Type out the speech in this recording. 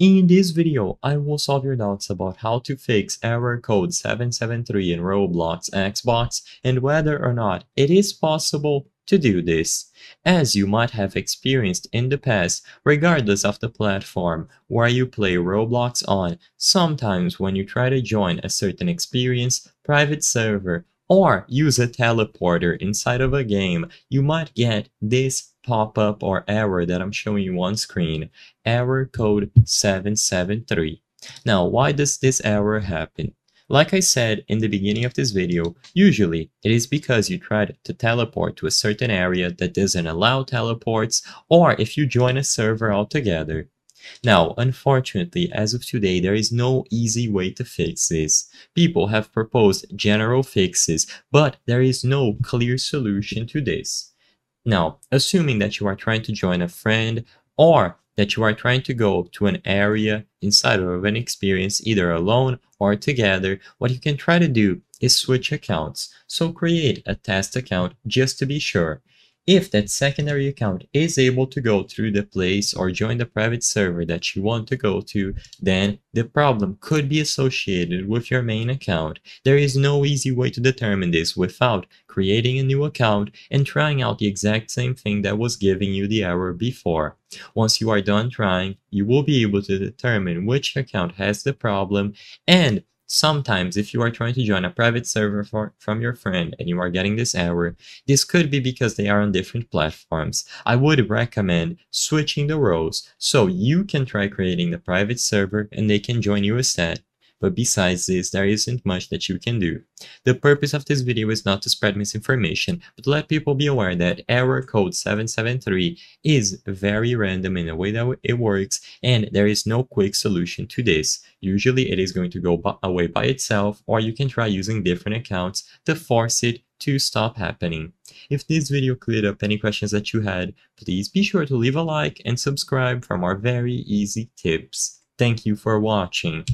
In this video, I will solve your doubts about how to fix error code 773 in Roblox Xbox and whether or not it is possible to do this, as you might have experienced in the past regardless of the platform where you play Roblox on. Sometimes when you try to join a certain experience, private server, or use a teleporter inside of a game, you might get this pop-up or error that I'm showing you on screen, error code 773. Now, why does this error happen? Like I said in the beginning of this video, usually it is because you tried to teleport to a certain area that doesn't allow teleports or if you join a server altogether. Now, unfortunately, as of today, there is no easy way to fix this. People have proposed general fixes, but there is no clear solution to this. Now, assuming that you are trying to join a friend or that you are trying to go to an area inside of an experience either alone or together, what you can try to do is switch accounts. So create a test account just to be sure. If that secondary account is able to go through the place or join the private server that you want to go to, then the problem could be associated with your main account. There is no easy way to determine this without creating a new account and trying out the exact same thing that was giving you the error before. Once you are done trying, you will be able to determine which account has the problem and Sometimes, if you are trying to join a private server for, from your friend and you are getting this error, this could be because they are on different platforms. I would recommend switching the roles so you can try creating the private server and they can join you instead. But besides this, there isn't much that you can do. The purpose of this video is not to spread misinformation, but let people be aware that error code 773 is very random in the way that it works, and there is no quick solution to this. Usually it is going to go away by itself, or you can try using different accounts to force it to stop happening. If this video cleared up any questions that you had, please be sure to leave a like and subscribe for more very easy tips. Thank you for watching.